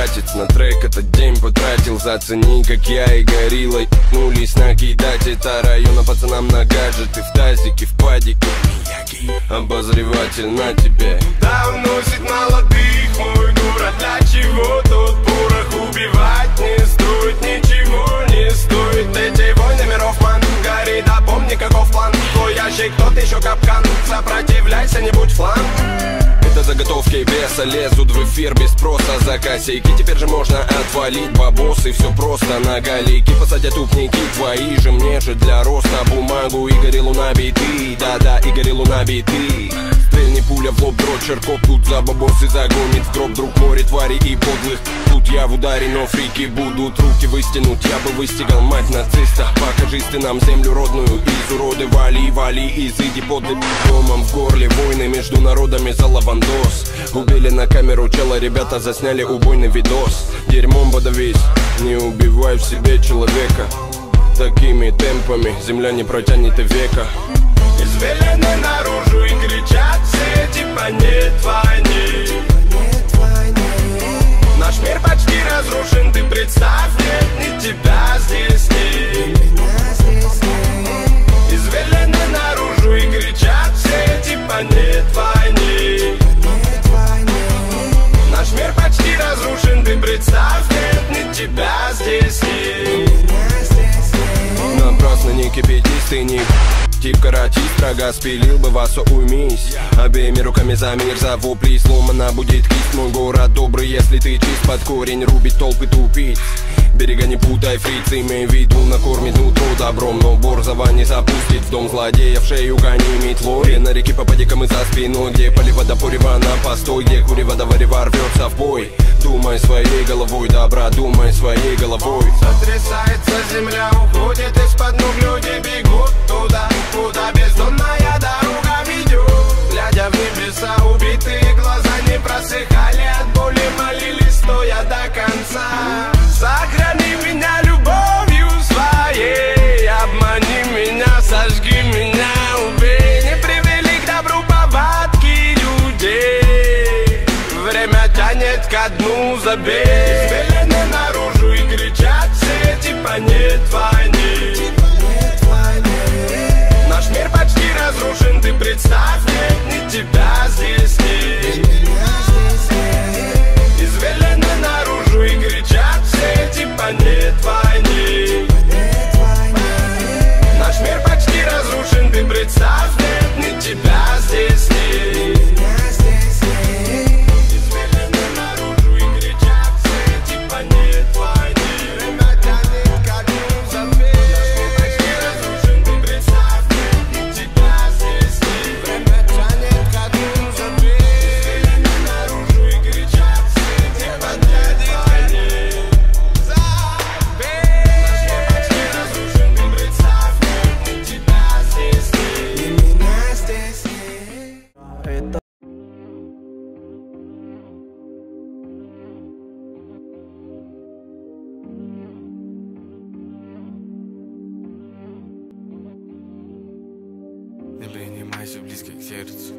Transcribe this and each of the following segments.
хватит На трек этот день потратил. Зацени, как я и горилла Нулись накидать. Это района пацанам на гаджеты В тазике, в падике Обозреватель на тебе. Давно носит молодых мой город Для чего тут порох убивать? Не стоит Ничего не стоит. Эти войны миров ман горит Да помни каков план. Твой ящик, тот еще капкан. Сопротивляйся, не будь фланг это заготовки веса лезут в эфир без спроса. За косяки теперь же можно отвалить бабосы Все просто на галики посадят упники Твои же мне же для роста. Бумагу Игорь Луна биты, да-да, Игорь Луна биты Стрельни пуля в лоб, дрочер, коп тут за бабосы загонит В гроб. Друг море твари и подлых. Тут я в ударе, но фрики будут руки выстянуть. Я бы выстигал мать нациста. Покажи ты нам землю родную. Из уроды вали, вали, изыди под домом В горле войны между народами за лавандос Убили на камеру чела, ребята засняли убойный видос. Дерьмом подавись, не убивай в себе человека. Такими темпами земля не протянет и века Извелены наружу и кричат все типа нет Наш мир почти разрушен, ты представь, нет ни тебя здесь нет. Извелены наружу и кричат все типа нет Наш мир почти разрушен, ты представь, нет ни тебя здесь нет. Напрасно не кипятись, ты не Тип каратист, строго спилил бы вас, уймись. Обеими руками за мир, за вопли Сломана будет кисть, мой город добрый Если ты чист под корень, рубить толпы тупиц Берега не путай, фриц, имей в виду Накормит нутро добром, но борзова не запустит. В дом злодея в шею гони метлой На реке попади-ка за спиной Где полива до порева на постой Где курева до варева рвется в бой. Думай своей головой, добра, думай своей головой. Сотрясается земля, уходит из-под ног тянет ко дну, забей. Извелены наружу и кричат все Типа нет войны еще близко к сердцу.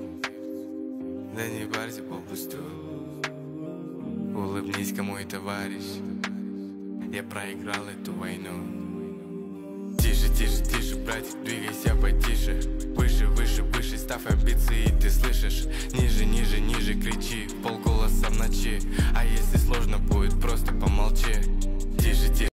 На не парься попусту. Улыбнись кому и товарищ. Я проиграл эту войну. Тише, тише, тише, братик, двигайся потише. Выше, выше, выше, ставь амбиции, ты слышишь? Ниже, ниже, ниже, кричи, полголоса в ночи А я